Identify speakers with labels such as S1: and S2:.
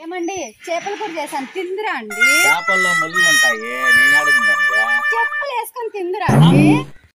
S1: ఏమండి? చేపల కూర చేశాను. తిందురా అండి?
S2: చేపల్లో మళ్ళీ ఉంటాయి. నేను అడుగుతాను
S1: చెప్పులు వేసుకొని తిందురా అండి?